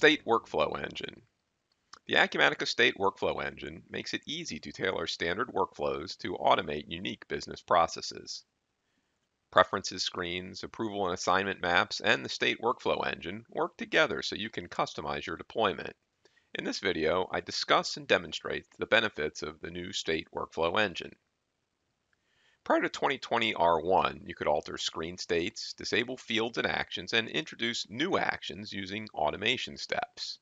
State Workflow Engine. The Acumatica State Workflow Engine makes it easy to tailor standard workflows to automate unique business processes. Preferences screens, approval and assignment maps, and the State Workflow Engine work together so you can customize your deployment. In this video, I discuss and demonstrate the benefits of the new State Workflow Engine. Prior to 2020 R1, you could alter screen states, disable fields and actions, and introduce new actions using automation steps.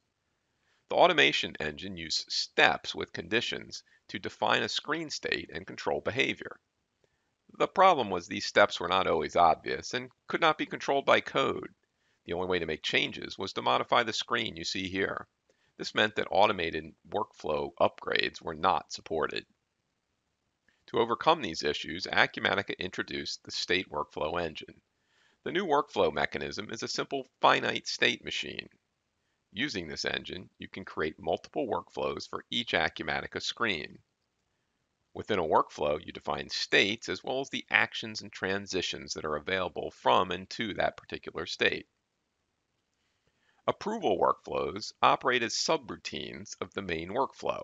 The automation engine used steps with conditions to define a screen state and control behavior. The problem was these steps were not always obvious and could not be controlled by code. The only way to make changes was to modify the screen you see here. This meant that automated workflow upgrades were not supported. To overcome these issues, Acumatica introduced the State Workflow Engine. The new workflow mechanism is a simple finite state machine. Using this engine, you can create multiple workflows for each Acumatica screen. Within a workflow, you define states as well as the actions and transitions that are available from and to that particular state. Approval workflows operate as subroutines of the main workflow.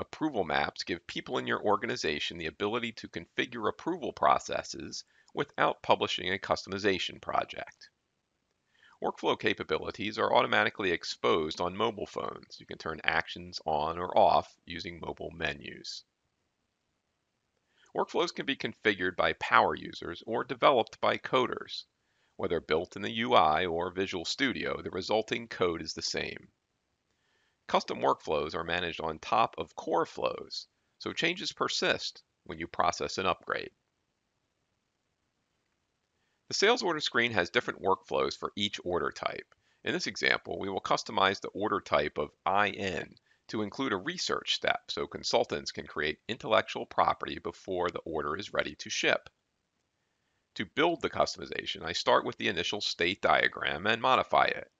Approval maps give people in your organization the ability to configure approval processes without publishing a customization project. Workflow capabilities are automatically exposed on mobile phones. You can turn actions on or off using mobile menus. Workflows can be configured by power users or developed by coders. Whether built in the UI or Visual Studio, the resulting code is the same. Custom workflows are managed on top of core flows, so changes persist when you process an upgrade. The sales order screen has different workflows for each order type. In this example, we will customize the order type of IN to include a research step so consultants can create intellectual property before the order is ready to ship. To build the customization, I start with the initial state diagram and modify it.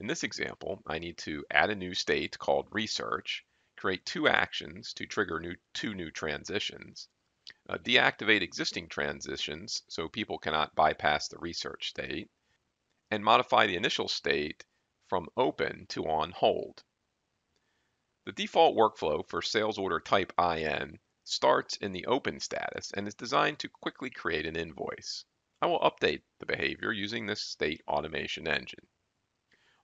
In this example, I need to add a new state called research, create two actions to trigger new, two new transitions, uh, deactivate existing transitions so people cannot bypass the research state, and modify the initial state from open to on hold. The default workflow for sales order type IN starts in the open status and is designed to quickly create an invoice. I will update the behavior using this state automation engine.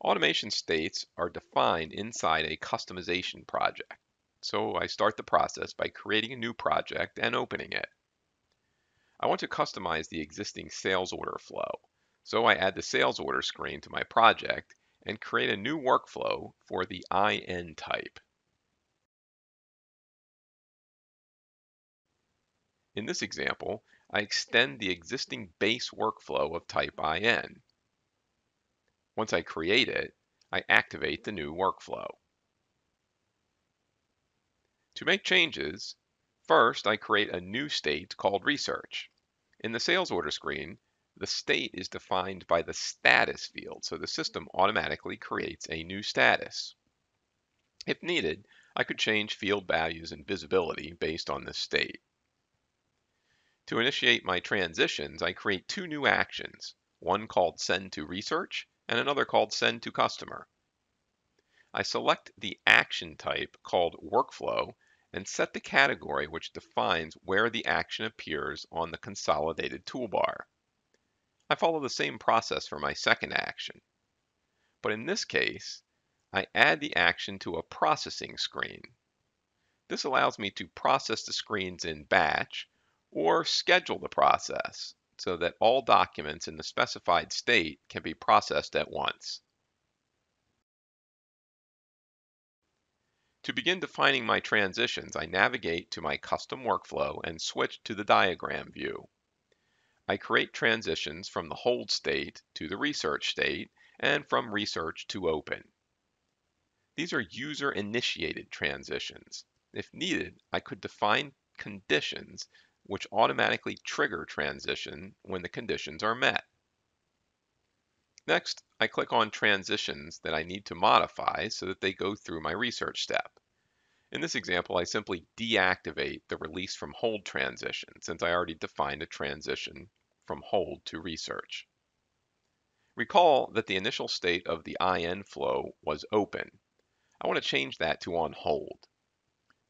Automation states are defined inside a customization project. So I start the process by creating a new project and opening it. I want to customize the existing sales order flow. So I add the sales order screen to my project and create a new workflow for the IN type. In this example, I extend the existing base workflow of type IN. Once I create it, I activate the new workflow. To make changes, first I create a new state called research. In the sales order screen, the state is defined by the status field, so the system automatically creates a new status. If needed, I could change field values and visibility based on this state. To initiate my transitions, I create two new actions, one called Send to Research and another called Send to Customer. I select the action type called Workflow and set the category which defines where the action appears on the consolidated toolbar. I follow the same process for my second action. But in this case, I add the action to a processing screen. This allows me to process the screens in batch or schedule the process so that all documents in the specified state can be processed at once. To begin defining my transitions, I navigate to my custom workflow and switch to the diagram view. I create transitions from the hold state to the research state and from research to open. These are user-initiated transitions. If needed, I could define conditions which automatically trigger transition when the conditions are met. Next, I click on transitions that I need to modify so that they go through my research step. In this example, I simply deactivate the release from hold transition since I already defined a transition from hold to research. Recall that the initial state of the IN flow was open. I want to change that to on hold.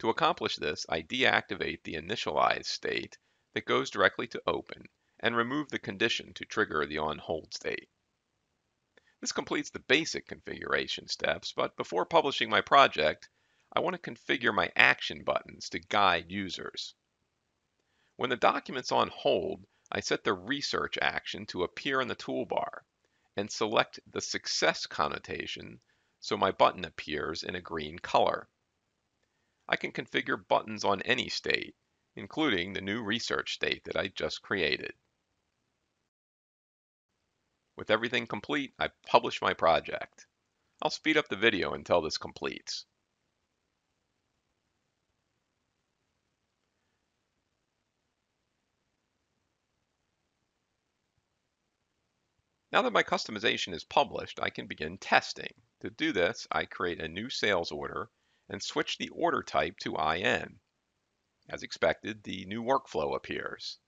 To accomplish this, I deactivate the initialized state that goes directly to open and remove the condition to trigger the on hold state. This completes the basic configuration steps, but before publishing my project, I want to configure my action buttons to guide users. When the document's on hold, I set the research action to appear in the toolbar and select the success connotation so my button appears in a green color. I can configure buttons on any state, including the new research state that I just created. With everything complete, I publish my project. I'll speed up the video until this completes. Now that my customization is published, I can begin testing. To do this, I create a new sales order and switch the order type to IN. As expected, the new workflow appears.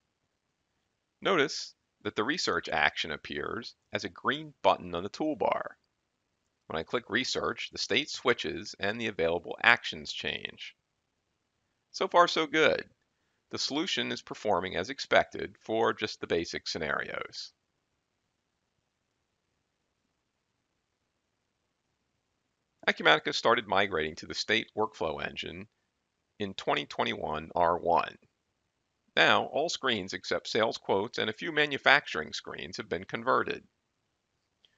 Notice that the research action appears as a green button on the toolbar. When I click research, the state switches and the available actions change. So far so good. The solution is performing as expected for just the basic scenarios. Acumatica started migrating to the state workflow engine in 2021 R1. Now, all screens except sales quotes and a few manufacturing screens have been converted.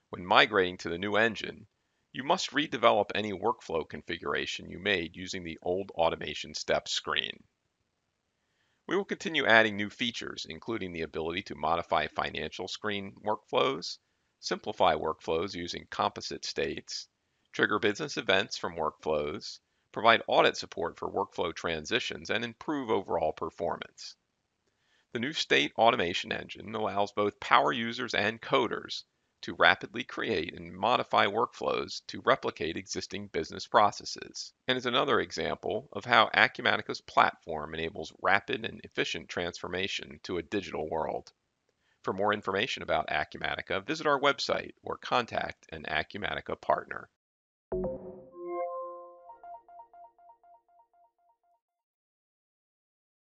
When migrating to the new engine, you must redevelop any workflow configuration you made using the old automation steps screen. We will continue adding new features, including the ability to modify financial screen workflows, simplify workflows using composite states, trigger business events from workflows, provide audit support for workflow transitions, and improve overall performance. The new state automation engine allows both power users and coders to rapidly create and modify workflows to replicate existing business processes, and is another example of how Acumatica's platform enables rapid and efficient transformation to a digital world. For more information about Acumatica, visit our website or contact an Acumatica partner. Thank you